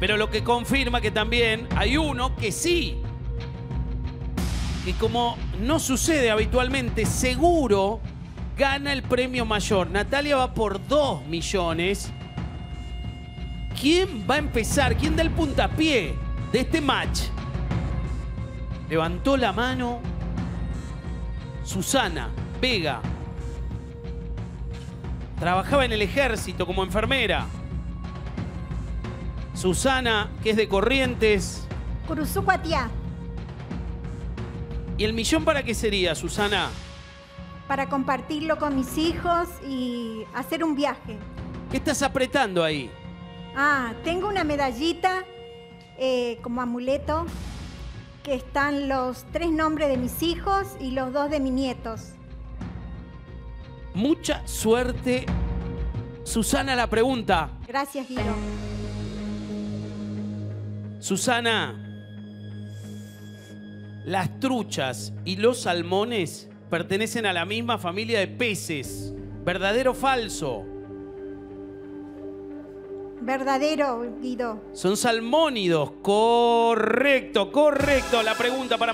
Pero lo que confirma que también hay uno que sí. Que como no sucede habitualmente, seguro gana el premio mayor. Natalia va por 2 millones. ¿Quién va a empezar? ¿Quién da el puntapié de este match? Levantó la mano Susana Vega. Trabajaba en el ejército como enfermera. Susana, que es de Corrientes. Curuzucuatiá, ¿Y el millón para qué sería, Susana? para compartirlo con mis hijos y hacer un viaje. ¿Qué estás apretando ahí? Ah, tengo una medallita eh, como amuleto que están los tres nombres de mis hijos y los dos de mis nietos. Mucha suerte. Susana la pregunta. Gracias, Guido. Susana, las truchas y los salmones pertenecen a la misma familia de peces. ¿Verdadero o falso? Verdadero, Guido. Son salmónidos. Correcto, correcto. La pregunta para